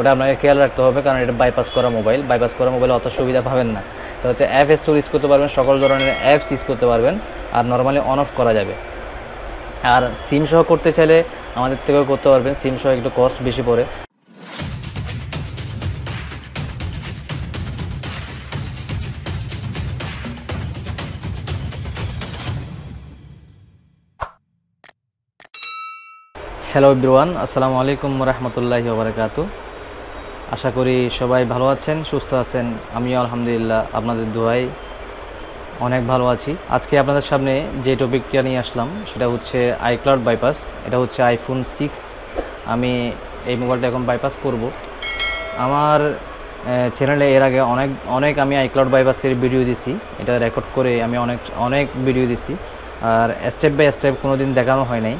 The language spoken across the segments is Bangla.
ওটা আপনাকে খেয়াল রাখতে হবে, কারণ এটা বাইপাস করা মোবাইল বাইপাস করা মোবাইলে অত সুবিধা পাবেন না। তো হচ্ছে অ্যাপ স্টোর ইউজ করতে পারবেন, সকল ধরনের অ্যাপস ইউজ করতে পারবেন, আর নর্মালি অন অফ করা যাবে। আর সিম সহ করতে চাইলে আমাদের থেকেও করতে পারবেন সিম সহ একটু কস্ট বেশি পড়ে। হ্যালো এভরিওয়ান আসসালামু আলাইকুম রহমতুল্লাহি ওবরাকাত আশা করি সবাই ভালো আছেন, সুস্থ আছেন। আমিও আলহামদুলিল্লাহ আপনাদের দোয়াই অনেক ভালো আছি। আজকে আপনাদের সামনে যে টপিকটা নিয়ে আসলাম সেটা হচ্ছে আইক্লাউড বাইপাস এটা হচ্ছে আইফোন সিক্স আমি এই মোবাইলটা এখন বাইপাস করব। আমার চ্যানেলে এর আগে অনেক অনেক আমি আইক্লাউড বাইপাসের ভিডিও দিছি। এটা রেকর্ড করে আমি অনেক অনেক ভিডিও দিছি। আর স্টেপ বাই স্টেপ কোনো দিন দেখানো হয় নাই।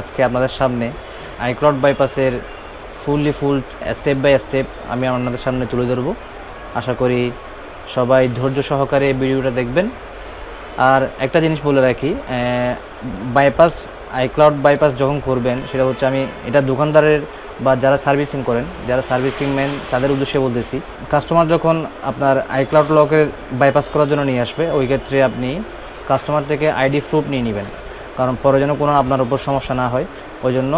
আজকে আপনাদের সামনে iCloud বাইপাসের fully full step by step আমি আপনাদের সামনে তুলে ধরবো। আশা করি সবাই ধৈর্য সহকারে ভিডিওটা দেখবেন। আর একটা জিনিস বলে রাখি বাইপাস আইক্লাউড বাইপাস যখন করবেন, সেটা হচ্ছে আমি এটা দোকানদারের বা যারা সার্ভিসিং করেন, যারা সার্ভিসিং ম্যান তাদের উদ্দেশ্যে বলতেছি কাস্টমার যখন আপনার আইক্লাউড লকের বাইপাস করার জন্য নিয়ে আসবে, ওই ক্ষেত্রে আপনি কাস্টমার থেকে আইডি প্রুফ নিয়ে নেবেন। কারণ পরে যেন কোনো আপনার উপর সমস্যা না হয়, ওই জন্য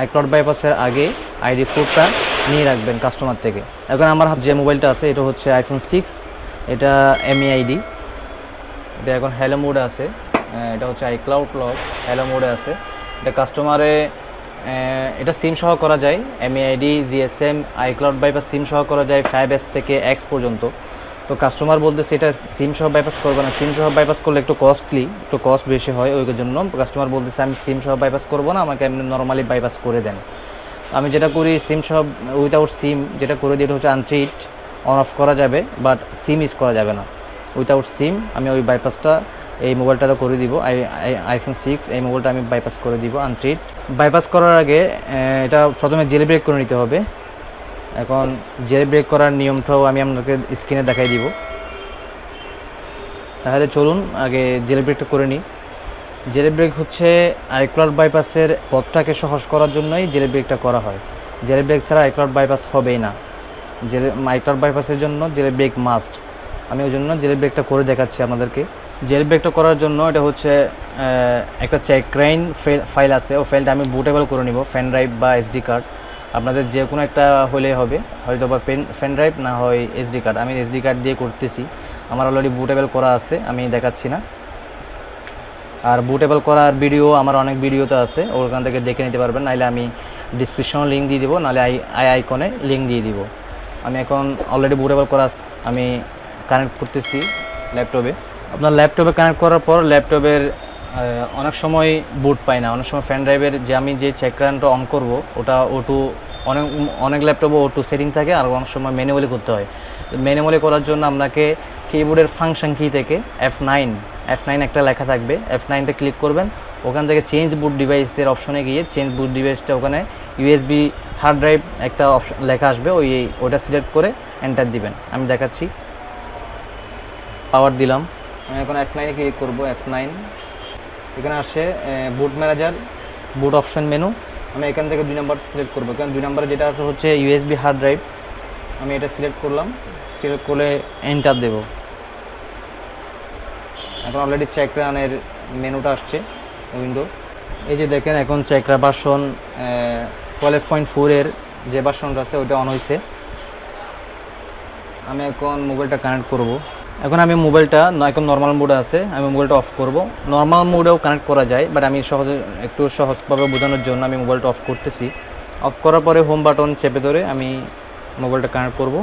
আইক্লাউড বাইপাসের আগে আইডি প্রুফটা নিয়ে রাখবেন কাস্টমার থেকে। এখন আমার হাতে যে মোবাইলটা আছে, এটা হচ্ছে আইফোন সিক্স এটা এমই আইডি এটা এখন হ্যালো মোডে আছে এটা হচ্ছে আইক্লাউড লক হ্যালো মোডে আছে। এটা কাস্টমারে এটা সিম সহ করা যায় MEID GSM iCloud bypass SIM সহ করা যায় ফাইভ এস থেকে এক্স পর্যন্ত। তো কাস্টমার বলতেছে এটা সিম সহ বাইপাস করবে না। সিম সহ বাইপাস করলে একটু কস্টলি একটু কস্ট বেশি হয়, ওই জন্য কাস্টমার বলতেছে আমি সিম সহ বাইপাস করব না, আমাকে এমনি নর্মালি বাইপাস করে দেন। আমি যেটা করি সিম সহ উইথাউট সিম যেটা করে দিই, এটা হচ্ছে আনট্রিট অন অফ করা যাবে বাট সিম ইউজ করা যাবে না। উইথাউট সিম আমি ওই বাইপাসটা এই মোবাইলটাতে করে দিব, আই আইফোন সিক্স এই মোবাইলটা আমি বাইপাস করে দিব আনট্রিট বাইপাস করার আগে এটা প্রথমে জেলি ব্রেক করে নিতে হবে। এখন জেলি ব্রেক করার নিয়মটাও আমি আপনাকে স্ক্রিনে দেখাই দিব। তাহলে চলুন, আগে জেলি ব্রেকটা করে নিই। জেলি ব্রেক হচ্ছে আইক্লাউড বাইপাসের পথটাকে সহজ করার জন্যই জেলে ব্রেকটা করা হয়। জেলি ব্রেক ছাড়া আইক্লাউড বাইপাস হবেই না। জেলে আইক্লাউড বাইপাসের জন্য জেলে ব্রেক মাস্ট। আমি ওই জন্য জেলে ব্রেকটা করে দেখাচ্ছি আপনাদেরকে। জেলি ব্রেকটা করার জন্য এটা হচ্ছে একটা চেকরাইন ফাইল আছে। ও ফাইলটা আমি বুটেবল করে নিব ফ্যান ড্রাইভ বা এসডি কার্ড আপনাদের যে কোনো একটা হলেই হবে, হয়তো বা পেন ফ্যান ড্রাইভ না হয় এসডি কার্ড আমি এসডি কার্ড দিয়ে করতেছি। আমার অলরেডি বুটেবল করা আছে, আমি দেখাচ্ছি না। আর বুটেবল করার ভিডিও আমার অনেক ভিডিওতে আছে, ওখান থেকে দেখে নিতে পারবেন। নাহলে আমি ডিসক্রিপশনে লিঙ্ক দিয়ে দিব, নাহলে আই আই আইকনে লিঙ্ক দিয়ে দিব। আমি এখন অলরেডি বুটেবল করা আমি কানেক্ট করতেছি ল্যাপটপে আপনার ল্যাপটপে কানেক্ট করার পর ল্যাপটপের অনেক সময় বুট পাই না, অনেক সময় ফ্যান ড্রাইভের যে আমি যে চেক রানটা অন করব, ওটা ওটু অনেক অনেক ল্যাপটপে ওটু সেটিং থাকে আর অনেক সময় ম্যানুয়ালি করতে হয়। ম্যানুয়ালি করার জন্য আপনাকে কিবোর্ডের ফাংশন কি থেকে এফ নাইন এফ নাইন একটা লেখা থাকবে। এফ নাইনটা ক্লিক করবেন। ওখান থেকে চেঞ্জ বুট ডিভাইসের অপশনে গিয়ে চেঞ্জ বুট ডিভাইসটা ওখানে ইউএসবি হার্ড ড্রাইভ একটা অপশন লেখা আসবে। ওই ওটা সিলেক্ট করে এন্টার দিবেন। আমি দেখাচ্ছি। পাওয়ার দিলাম। আমি এখন এফ নাইনে ক্লিক করব। এফ নাইন এখানে আসছে boot manager boot option menu আমি এখান থেকে দুই নাম্বার সিলেক্ট করব। কারণ দুই নাম্বার যেটা আছে হচ্ছে ইউএসবি হার্ড ড্রাইভ আমি এটা সিলেক্ট করলাম। সিলেক্ট করলে এন্টার দেব। এখন অলরেডি চেকরানের মেনুটা আসছে উইন্ডো এই যে দেখেন, এখন চেকরা ভার্সন টুয়েলভ পয়েন্ট ফোরের যে ভার্সনটা আছে ওটা অন হয়েছে আমি এখন মোবাইলটা কানেক্ট করব। এখন আমি মোবাইলটা এখন নর্মাল মোডে আছে, আমি মোবাইলটা অফ করব। নর্মাল মোডেও কানেক্ট করা যায় বাট আমি সহজে, একটু সহজভাবে বোঝানোর জন্য আমি মোবাইলটা অফ করতেছি। অফ করার পরে হোম বাটন চেপে ধরে আমি মোবাইলটা কানেক্ট করব।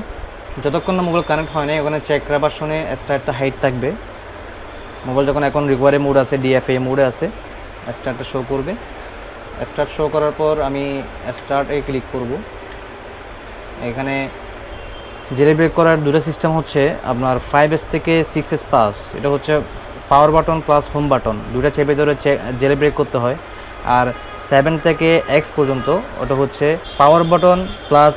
যতক্ষণ না মোবাইল কানেক্ট হয় না ওখানে চেক রাবার শুনে স্টারটা হাইট থাকবে। মোবাইল যখন এখন রিকোয়ারি মোড আছে ডিএফএ মোডে আছে স্টার্টটা শো করবে। স্টার্ট শো করার পর আমি স্টার্ট ক্লিক করব। এখানে জেলে ব্রেক করার দুটো সিস্টেম হচ্ছে আপনার ফাইভ এস থেকে সিক্স এস প্লাস এটা হচ্ছে power button plus home button দুটা চেপে ধরে জেলে ব্রেক করতে হয়। আর সেভেন থেকে এক্স পর্যন্ত, ওটা হচ্ছে পাওয়ার বাটন প্লাস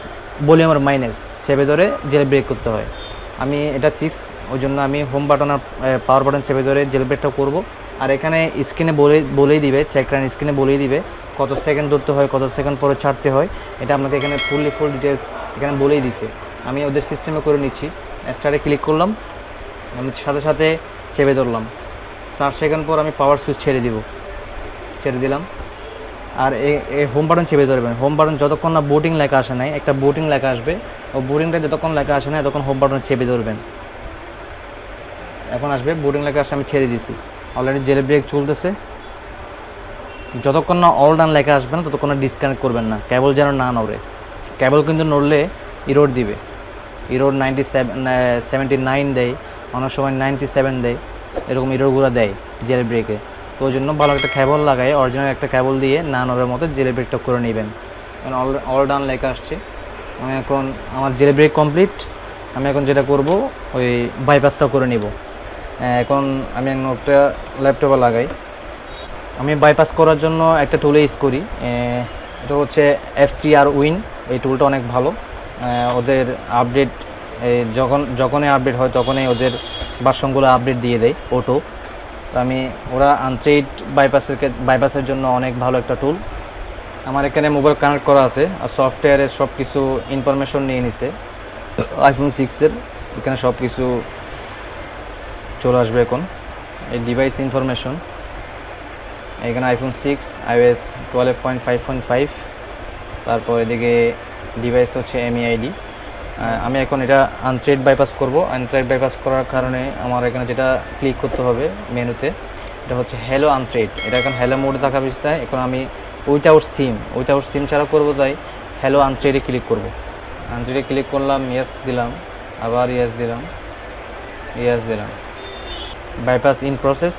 ভলিউমার মাইনাস চেপে ধরে জেলে ব্রেক করতে হয়। আমি এটা সিক্স ওই জন্য আমি হোম বাটন আর পাওয়ার বাটন চেপে ধরে জেল ব্রেকটা করব। আর এখানে স্ক্রিনে বলে, বলেই দিবে চেকরান স্ক্রিনে বলেই দিবে কত সেকেন্ড ধরতে হয়, কত সেকেন্ড পরে ছাড়তে হয়। এটা আপনাকে এখানে ফুললি ফুল ডিটেলস এখানে বলেই দিছে। আমি ওদের সিস্টেমে করে নিচ্ছি। স্টারে ক্লিক করলাম। আমি সাথে সাথে চেপে ধরলাম। চার সেকেন্ড পর আমি পাওয়ার সুইচ ছেড়ে দিব। ছেড়ে দিলাম। আর এই হোম বাটন চেপে ধরবেন হোম বাটন যতক্ষণ না বোটিং লেখা আসে নাই, একটা বোটিং লেখা আসবে। ও বোটিংটা যতক্ষণ লেখা আসে না, ততক্ষণ হোম বাটন চেপে ধরবেন এখন আসবে বোটিং লেখা আসে, আমি ছেড়ে দিছি। অলরেডি জেলে ব্রেক চলতেছে। যতক্ষণ না অল ডান লেখা আসবে না, ততক্ষণ ডিসকানেক্ট করবেন না। কেবল যেন না নড়ে। কেবল কিন্তু নড়লে ইরোড দিবে। ইরোড নাইনটি সেভেন নাইন দেয়, অনেক সময় নাইনটি সেভেন দেয়, এরকম ইরোডগুলো দেয় জেলে ব্রেকে তো ওই জন্য ভালো একটা ক্যাবল লাগাই অরিজিনাল একটা ক্যাবল দিয়ে না নড়ের মতো জেলে ব্রেকটা করে নেবেন। কারণ অল অল ডান লেখা আসছে। আমি এখন, আমার জেলে ব্রেক কমপ্লিট আমি এখন যেটা করব, ওই বাইপাসটা করে নিব। এখন আমি একটা ল্যাপটপে লাগাই। আমি বাইপাস করার জন্য একটা টুলে ইউজ করি। এটা হচ্ছে এফ আর উইন এই টুলটা অনেক ভালো। ওদের আপডেট যখন, যখনই আপডেট হয় তখনই ওদের বাসনগুলো আপডেট দিয়ে দেয় অটো তো আমি, ওরা আনট্রেড বাইপাসের বাইপাসের জন্য অনেক ভালো একটা টুল আমার এখানে মোবাইল কানেক্ট করা আছে আর সফটওয়্যারের সব কিছু ইনফরমেশন নিয়ে নিছে। আইফোন সিক্সের এখানে সব কিছু চলে আসবে এখন। এই ডিভাইস ইনফরমেশন এখানে iPhone six iOS twelve point five point five তারপর এদিকে ডিভাইস হচ্ছে এমইআইডি আমি এখন এটা আনট্রেড বাইপাস করব। আনট্রেড বাইপাস করার কারণে আমার এখানে যেটা ক্লিক করতে হবে মেনুতে এটা হচ্ছে হ্যালো আনট্রেড এটা এখন হ্যালো মোডে থাকা বিষয় এখন আমি উইথাউট সিম উইথাউট সিম ছাড়া করব তাই হ্যালো আনট্রেডে ক্লিক করব। আনট্রেডে ক্লিক করলাম ইয়েস দিলাম, আবার ইয়েস দিলাম ইয়েস দিলাম। বাইপাস ইন প্রসেস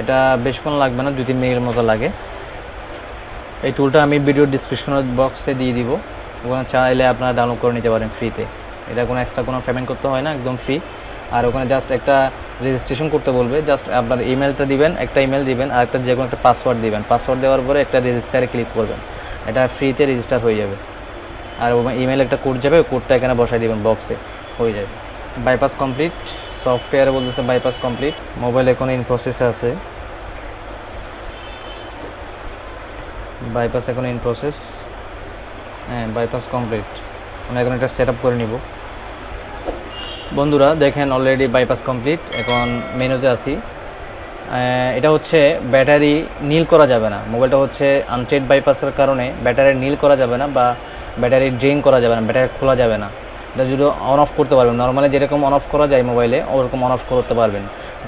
এটা বেশক্ষণ লাগবে না দুই তিন মিনিটের মতো লাগে। এই টুলটা আমি ভিডিও ডিসক্রিপশন বক্সে দিয়ে দিব। ওখানে চাইলে আপনারা ডাউনলোড করে নিতে পারেন ফ্রিতে এটা কোনো এক্সট্রা কোনো পেমেন্ট করতে হয় না, একদম ফ্রি আর ওখানে জাস্ট একটা রেজিস্ট্রেশন করতে বলবে জাস্ট আপনার ইমেলটা দিবেন, একটা ইমেল দিবেন, আর একটা যে কোনো একটা পাসওয়ার্ড দিবেন। পাসওয়ার্ড দেওয়ার পরে একটা রেজিস্টারে ক্লিক করবেন। এটা ফ্রিতে রেজিস্টার হয়ে যাবে। আর ইমেল একটা কোড যাবে কোডটা এখানে বসাই দিবেন বক্সে হয়ে যাবে। বাইপাস কমপ্লিট সফটওয়্যারে বলতেছে বাইপাস কমপ্লিট মোবাইল এখন ইন প্রসেসে আছে। বাইপাস এখন ইন প্রসেস হ্যাঁ বাইপাস কমপ্লিট আমি এখন এটা সেট করে নিব। বন্ধুরা, দেখেন অলরেডি বাইপাস কমপ্লিট এখন মেনুতে আছি। এটা হচ্ছে ব্যাটারি নীল করা যাবে না। মোবাইলটা হচ্ছে আনটেড বাইপাসের কারণে ব্যাটারি নীল করা যাবে না বা ব্যাটারি ড্রেন করা যাবে না, ব্যাটারি খোলা যাবে না। এটা যদি অন অফ করতে পারবেন নর্মালি যেরকম অন অফ করা যায় মোবাইলে ওরকম অন অফ করতে পারবেন।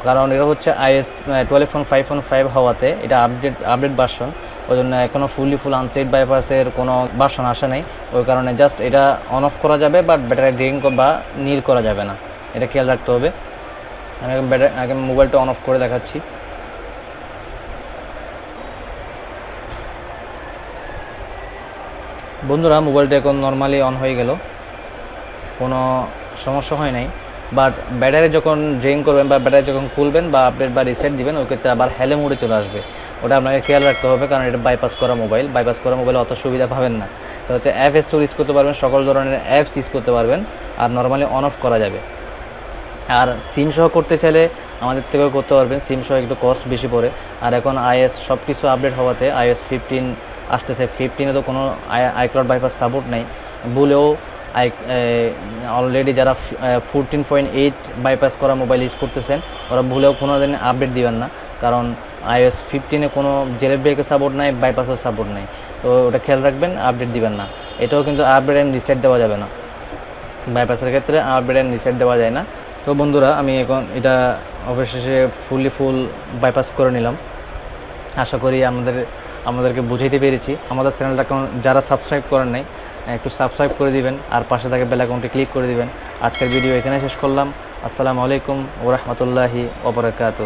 কারণ এটা হচ্ছে iOS twelve phone five phone five হওয়াতে এটা আপডেট আপডেট ভার্সন ওই জন্য এখনও ফুললি ফুল আনসেট বাইপাসের কোনো ভার্সন আসে নাই। ওই কারণে জাস্ট এটা অন অফ করা যাবে বাট ব্যাটারি ড্রিং বা নীল করা যাবে না। এটা খেয়াল রাখতে হবে। আমি ব্যাটারি আগে মোবাইলটা অন অফ করে দেখাচ্ছি। বন্ধুরা মোবাইলটা এখন নর্মালি অন হয়ে গেল। কোনো সমস্যা হয় নাই। বাট ব্যাটারি যখন ড্রেন করবেন বা ব্যাটারি যখন খুলবেন বা আপডেট বা রিসেট দিবেন, ওই ক্ষেত্রে আবার হ্যালে মোডে চলে আসবে। ওটা আপনাকে খেয়াল রাখতে হবে কারণ এটা বাইপাস করা মোবাইল বাইপাস করা মোবাইলে অত সুবিধা পাবেন না। তো হচ্ছে অ্যাপ স্টোর ইউজ করতে পারবেন, সকল ধরনের অ্যাপস ইউজ করতে পারবেন আর নর্মালি অন অফ করা যাবে। আর সিম সহ করতে চাইলে আমাদের থেকেও করতে পারবেন। সিম সহ একটু কস্ট বেশি পড়ে। আর এখন আইএস সব কিছু আপডেট হওয়াতে আইএস ফিফটিন আসতেছে। ফিফটিনে তো কোনো আইক্লাউড বাইপাস সাপোর্ট নেই। আই অলরেডি যারা ফোরটিন পয়েন্ট এইট বাইপাস করা মোবাইল ইউজ করতেছেন, ওরা ভুলেও কোনো দিন আপডেট দিবেন না। কারণ আইএস ফিফটিনে কোনো জেলে ব্রেকের সাপোর্ট নাই বাইপাসের সাপোর্ট নাই। তো ওটা খেয়াল রাখবেন আপডেট দিবেন না। এটাও কিন্তু আপডেট অ্যান্ড রিসেট দেওয়া যাবে না। বাইপাসের ক্ষেত্রে আপডেট অ্যান্ড রিসেট দেওয়া যায় না। তো বন্ধুরা, আমি এখন এটা অবশেষে ফুললি ফুল বাইপাস করে নিলাম। আশা করি আমাদের, আমাদেরকে বুঝাইতে পেরেছি। আমাদের চ্যানেলটা যারা সাবস্ক্রাইব করেন নাই একটু সাবস্ক্রাইব করে দিবেন, আর পাশে থাকে বেল অ্যাকাউন্টে ক্লিক করে দিবেন। আজকের ভিডিও এখানে শেষ করলাম। আসসালামু আলাইকুম ওরহমতুল্লাহি ওবরাকাতু